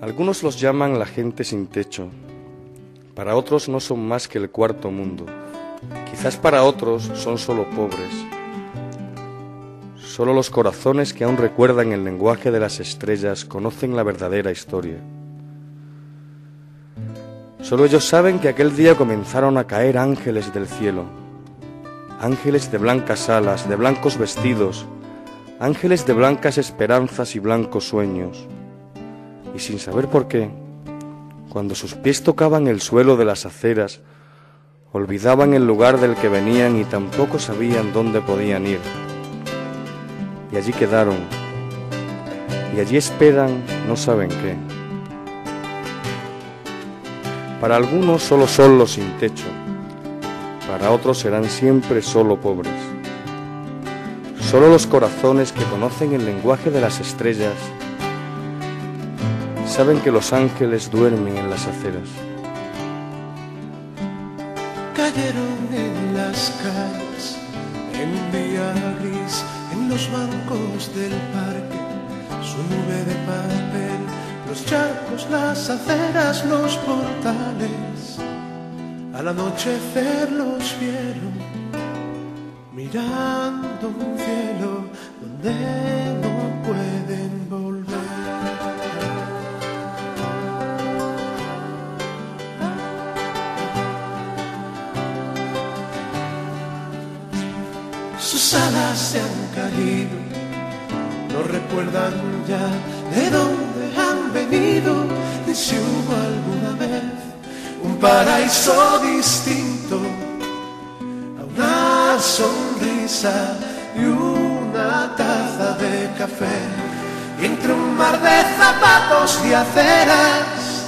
Algunos los llaman la gente sin techo, para otros no son más que el cuarto mundo, quizás para otros son solo pobres. Solo los corazones que aún recuerdan el lenguaje de las estrellas conocen la verdadera historia. Solo ellos saben que aquel día comenzaron a caer ángeles del cielo, ángeles de blancas alas, de blancos vestidos, ángeles de blancas esperanzas y blancos sueños. Y sin saber por qué, cuando sus pies tocaban el suelo de las aceras, olvidaban el lugar del que venían y tampoco sabían dónde podían ir. Y allí quedaron, y allí esperan no saben qué. Para algunos solo son los sin techo, para otros serán siempre solo pobres. Solo los corazones que conocen el lenguaje de las estrellas saben que los ángeles duermen en las aceras. Cayeron en las calles, en día gris, en los bancos del parque, su nube de papel, los charcos, las aceras, los portales. Al anochecer los vieron mirando un cielo donde no Sus alas se han caído, no recuerdan ya de dónde han venido, ni si hubo alguna vez un paraíso distinto a una sonrisa y una taza de café. Y entre un mar de zapatos y aceras,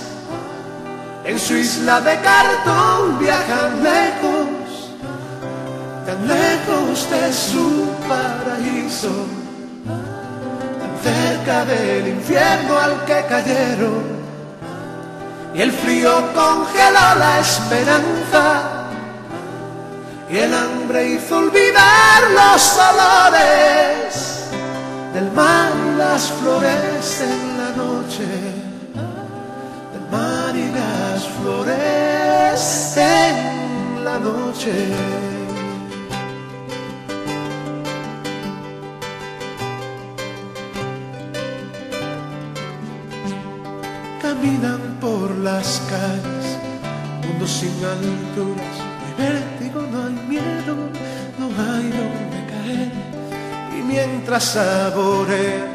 en su isla de cartón viajan lejos, tan lejos de su paraíso, tan cerca del infierno al que cayeron. Y el frío congeló la esperanza y el hambre hizo olvidar los olores del mar y las flores en la noche, del mar y las flores en la noche. Caminan por las calles, mundo sin alturas, no vértigo, no hay miedo, no hay donde caer. Y mientras saborean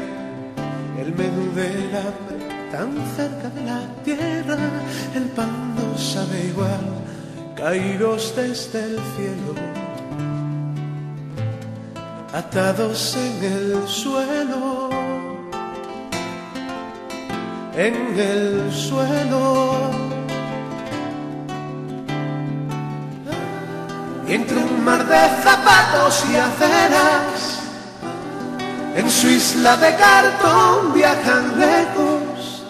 el menú del hambre, tan cerca de la tierra, el pan no sabe igual, caídos desde el cielo, atados en el suelo en el suelo. Y entre un mar de zapatos y aceras, en su isla de cartón viajan lejos,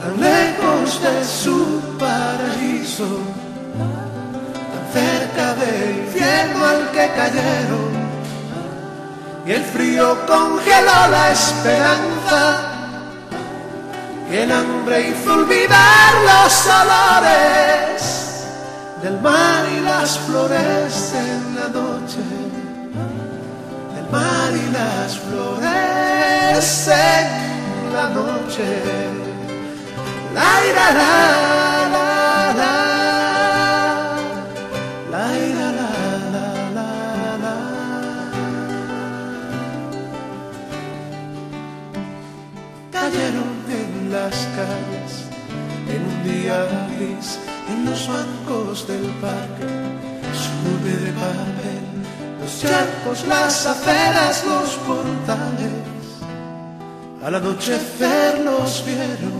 tan lejos de su paraíso, tan cerca del infierno al que cayeron. Y el frío congeló la esperanza el hambre hizo olvidar los olores del mar y las flores en la noche, del mar y las flores en la noche. La ira, la, la, la, la ira, la, la, la. Cayeron las calles, en un día gris, en los bancos del parque, su nube de papel, los charcos, las aceras, los portales. Al anochecer los vieron